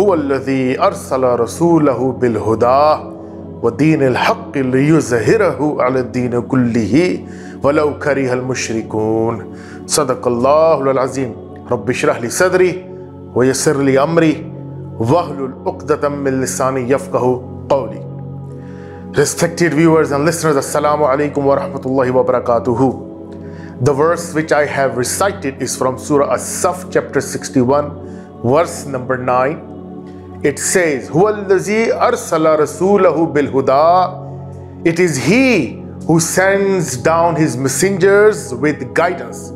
هو الذي أرسل رسوله بالهدى ودين الحق ليظهره على الدين كله ولو كره المشركون صدق الله العظيم رب اشرح لي صدري ويسر لي أمري واحلل عقدة من لساني يفقه قولي Respected viewers and listeners, Assalamu alaikum wa rahmatullahi wa barakatuhu. The verse which I have recited is from Surah As-Saf, chapter 61, verse number 9. It says, هُوَ الَّذِي أَرْسَلَ رَسُولَهُ بِالْهُدَى It is He who sends down His messengers with guidance.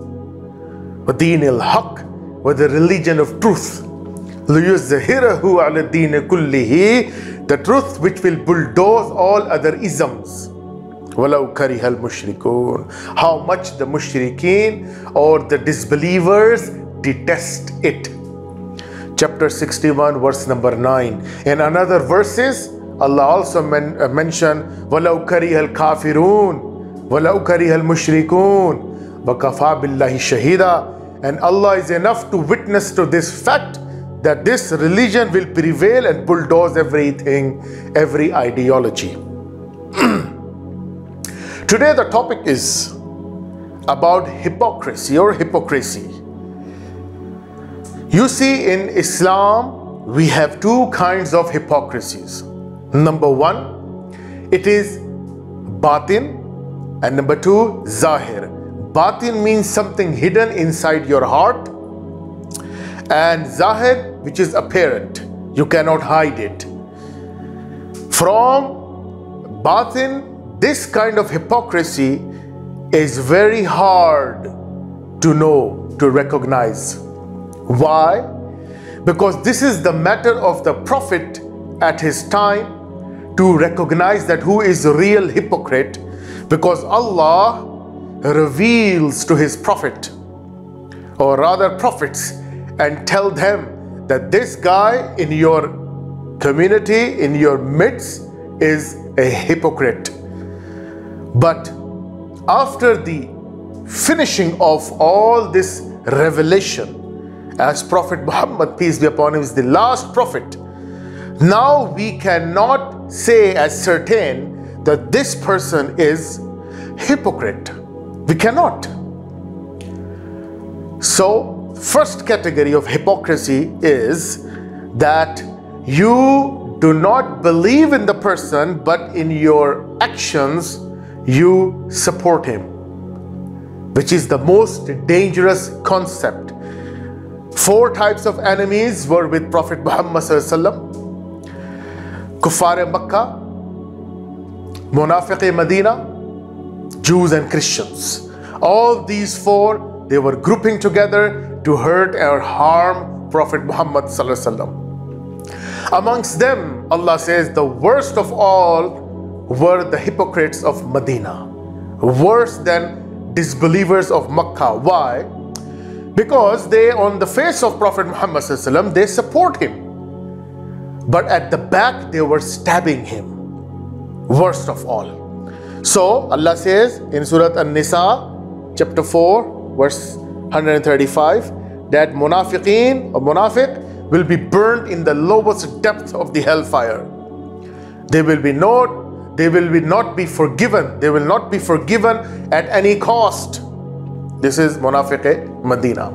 وَدِينِ الْحَقِّ With the religion of truth. لِيُزْهِرَهُ عَلَى الدِّينِ كُلِّهِ the truth which will bulldoze all other isms. وَلَوْ كَرِهَ الْمُشْرِكُونَ How much the mushrikeen or the disbelievers detest it. Chapter 61 verse number 9. In another verses, Allah also men, uh, mentioned وَلَوْ كَرِهَ الْكَافِرُونَ وَلَوْ كَرِهَ الْمُشْرِكُونَ وَكَفَى بِاللَّهِ شَهِيدًا And Allah is enough to witness to this fact that this religion will prevail and bulldoze everything, every ideology. Today, the topic is about hypocrisy or hypocrisy. You see, in Islam, we have two kinds of hypocrisies. Number one, it is batin, and number two, zahir. Batin means something hidden inside your heart, and zahir which is apparent. You cannot hide it. From batin, this kind of hypocrisy is very hard to know, to recognize. Why? Because this is the matter of the Prophet at his time to recognize that who is a real hypocrite because Allah reveals to his Prophet or rather prophets and tell them that this guy in your community, in your midst, is a hypocrite. But after the finishing of all this revelation, as Prophet Muhammad, peace be upon him, is the last prophet, now we cannot say as certain that this person is hypocrite. We cannot. So first category of hypocrisy is that you do not believe in the person, but in your actions, you support him, which is the most dangerous concept. Four types of enemies were with Prophet Muhammad Kuffar Makkah, Munafiq Medina, Jews and Christians. All these four, they were grouping together to hurt or harm Prophet Muhammad Amongst them, Allah says, the worst of all were the hypocrites of Medina, worse than disbelievers of Makkah. Why? Because they, on the face of Prophet Muhammad they support him. But at the back, they were stabbing him. Worst of all. So, Allah says in Surah An-Nisa, chapter 4, verse 135 that munafiqeen or munafiq will be burned in the lowest depth of the hellfire. They will be not, they will be not be forgiven. They will not be forgiven at any cost. This is munafiq Medina.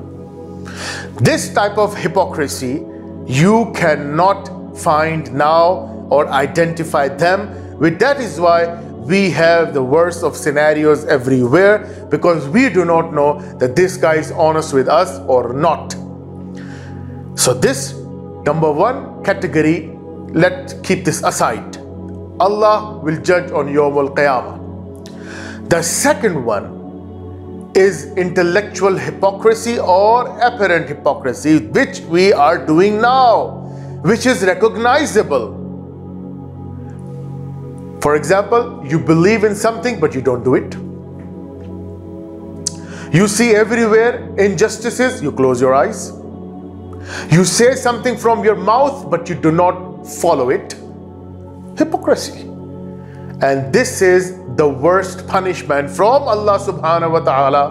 This type of hypocrisy you cannot find now or identify them with. That is why we have the worst of scenarios everywhere because we do not know that this guy is honest with us or not. So this number one category, let's keep this aside. Allah will judge on Yawm al-Qiyamah. The second one is intellectual hypocrisy or apparent hypocrisy, which we are doing now, which is recognizable for example, you believe in something but you don't do it. You see everywhere injustices, you close your eyes. You say something from your mouth but you do not follow it. Hypocrisy. And this is the worst punishment from Allah subhanahu wa ta'ala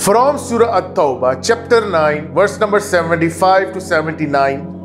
from Surah At-Tawbah chapter 9 verse number 75 to 79